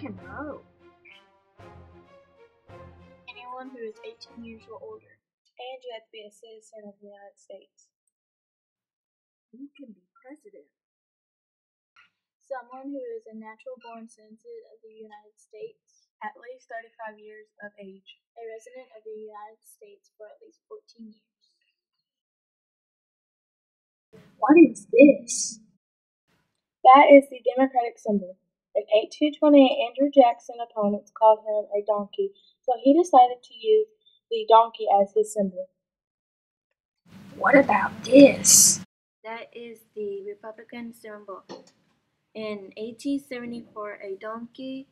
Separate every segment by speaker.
Speaker 1: can vote?
Speaker 2: Anyone who is 18 years or older. And you have to be a citizen of the United States.
Speaker 1: Who can be president?
Speaker 2: Someone who is a natural born citizen of the United States, at least 35 years of age, a resident of the United States for at least 14 years.
Speaker 1: What is this?
Speaker 2: That is the Democratic symbol. In 1828, Andrew Jackson opponents called him a donkey, so he decided to use the donkey as his symbol.
Speaker 1: What about this?
Speaker 3: That is the Republican symbol. In 1874, a donkey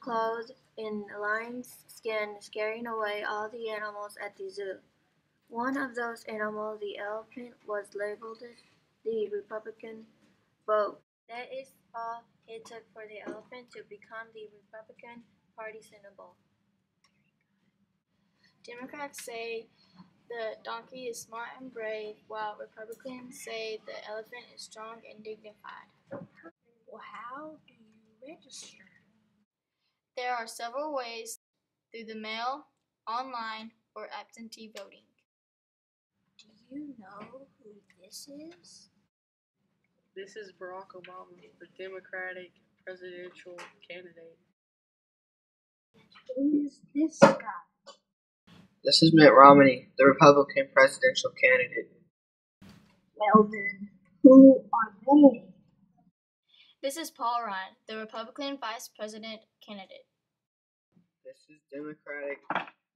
Speaker 3: clothed in lion's skin scaring away all the animals at the zoo. One of those animals, the elephant, was labeled the Republican vote. That is all it took for the elephant to become the Republican Party symbol.
Speaker 2: Democrats say the donkey is smart and brave, while Republicans say the elephant is strong and dignified.
Speaker 1: Well, how do you register?
Speaker 2: There are several ways through the mail, online, or absentee voting.
Speaker 1: Do you know who this is?
Speaker 4: This is Barack Obama, the Democratic presidential candidate.
Speaker 1: Who is this guy?
Speaker 5: This is Mitt Romney, the Republican presidential candidate.
Speaker 1: Well then, who are they?
Speaker 2: This is Paul Ryan, the Republican vice president candidate.
Speaker 5: This is Democratic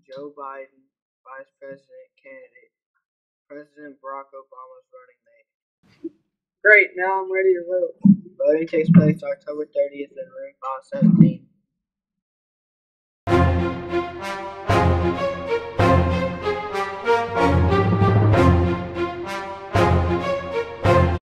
Speaker 5: Joe Biden, vice president candidate. President Barack Obama's running mate.
Speaker 4: Great, now I'm ready to vote.
Speaker 5: Voting takes place October 30th in room 517.